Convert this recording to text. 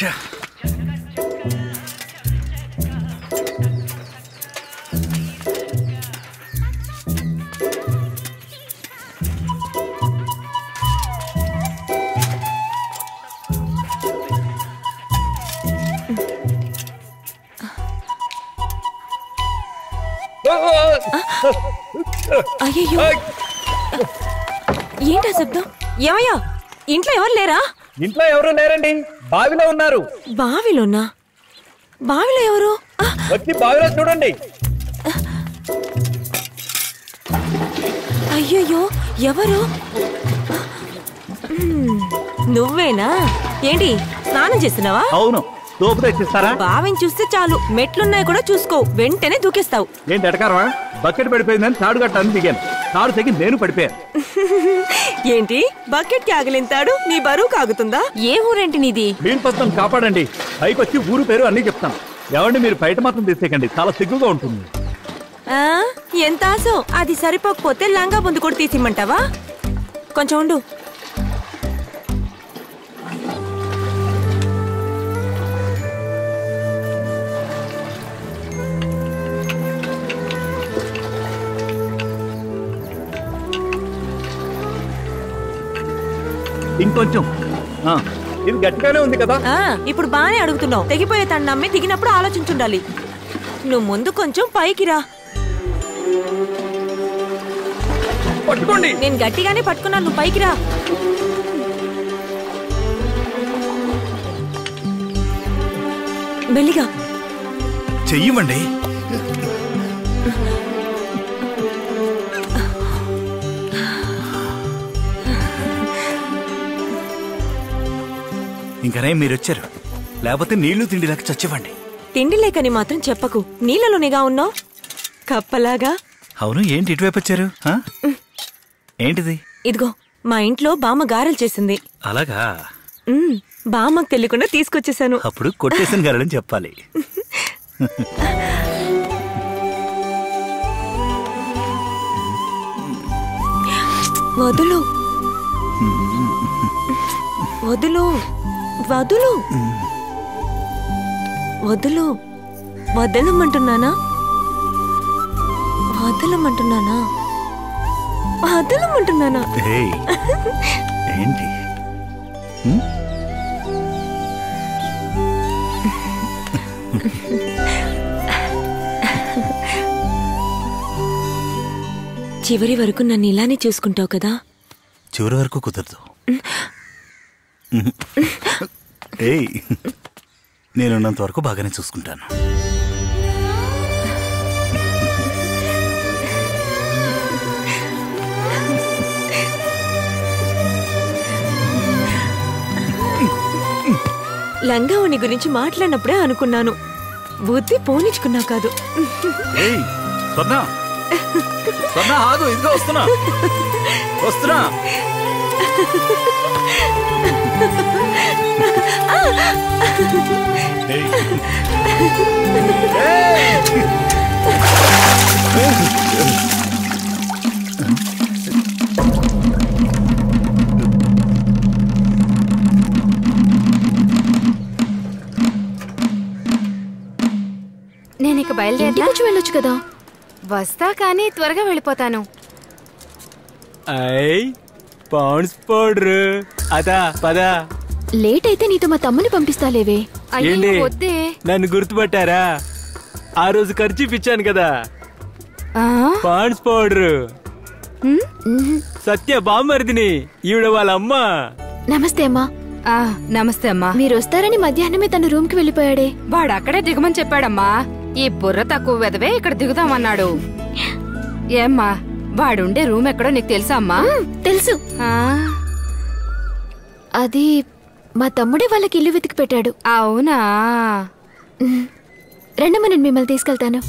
ఛ. అయ్యయ్యో. ఏంటా శబ్దం? ఏమయ్యా? ఇంట్లో ఎవరు లేరా? ఇంట్లో ఎవరు లేరండి? బావిలో ఉన్నారు. బావిలోనా? బావిలో ఎవరు? వచ్చి బావిలో చూడండి. అయ్యయ్యో ఎవరు? నువ్వేనా? ఏంటి స్నానం చేస్తున్నావా? అవును తోపు తెచ్చిస్తారా బావిని చూస్తే చాలు మెట్లున్నాయి కూడా చూసుకో వెంటనే దూకేస్తావు. ఏంటి ఎటకారమా? బకెట్ పడిపోయిందని తాడు కట్టాలని దిగాను. తాడు తెగి నేను పడిపోయాను ఏంటి? బకెట్కి ఆగలింతాడు నీ బరువు కాగుతుందా? ఏ ఊరేంటి నీది? మీన్ పత్రం కాపాడండి. పైకి వచ్చి ఊరు పేరు అన్ని చెప్తాను. ఎవండి మీరు బయట మాత్రం తీసేయకండి. చాలా సిగ్గుగా ఉంటుంది. ఆ? ఎంత ఆశో? అది సరిపోకపోతే లంగా బొందు కూడా తీసిమ్మంటావా? కొంచెం ఉండు. ఇంకొంచెం. ఆ, ఇది గట్టిగానే ఉంది కదా? ఆ ఇప్పుడు బానే అడుగుతున్నావు. తెగిపోయే తను నమ్మి దిగినప్పుడు ఆలోచించుండాలి. నువ్వు ముందు కొంచెం పైకి రా. పట్టుకోండి. నేను గట్టిగానే పట్టుకున్నాను నువ్వు పైకి రా. మెల్లిగా. చెయ్యమండి. ఇంకనే మీరు వచ్చారు లేకపోతే నీళ్ళు తిండి లేక చచ్చివ్వండి తిండి లేకని మాత్రం చెప్పకు. నీళ్ళలోనేగా ఉన్నావు? కప్పలాగా? అవును ఏంటి ఇటువైపు వచ్చారు? ఆ? ఏంటిది? ఇదిగో మా ఇంట్లో బామ్మ గారెలు చేసింది. అలాగా? ఉమ్, బామ్మకు తెలియకుండా తీసుకొచ్చేసాను. అప్పుడు కొట్టేసిన గారని చెప్పాలి. వదులు. వదులు. వదులు. వదులు. వదలమంటున్నానా? వదలమంటున్నానా? వదలమంటున్నానా? ఏంటి? చివరి వరకు నన్ను ఇలానే చూసుకుంటావు కదా? చివరి వరకు కుదరదు. ఏయ్. నేనున్నంత వరకు బాగానే చూసుకుంటాను. లంగావణి గురించి మాట్లాడినప్పుడే అనుకున్నాను. బుద్ధి పోనిచ్చుకున్నా కాదు. వస్తున్నా. వస్తున్నా. నేను ఇక బయలుదేరి ఇంటికి వెళ్ళొచ్చు కదా. వస్తా కానీ త్వరగా వెళ్ళిపోతాను. ఐ పౌండ్స్ పౌడర్. అదా పదా. లేట్ అయితే నీతో మా తమ్ముని పంపిస్తాలేవే. అయ్యో ఏంటి? వద్దే. నన్ను గుర్తుపట్టారా? ఆ రోజు ఖర్చు ఇప్పించాను కదా. ఆ? Pond's powder? సత్య బామ్మరిదిని ఈవిడ వాళ్ళ అమ్మ నమస్తే అమ్మా. ఆ, నమస్తే అమ్మా. మీరు వస్తారని మధ్యాహ్నమే తన రూమ్కి వెళ్ళిపోయాడే. వాడు అక్కడే దిగమని చెప్పాడమ్మా. ఈ బుర్ర తక్కువ వెదవే ఇక్కడ దిగుదామన్నాడు. ఏమ్మా? వాడుండే రూమ్ ఎక్కడో నీకు తెలుసా అమ్మా? తెలుసు. అది మా తమ్ముడే వాళ్ళకి ఇల్లు వెతికి పెట్టాడు. అవునా? రండమ్మా నేను మిమ్మల్ని తీసుకెళ్తాను.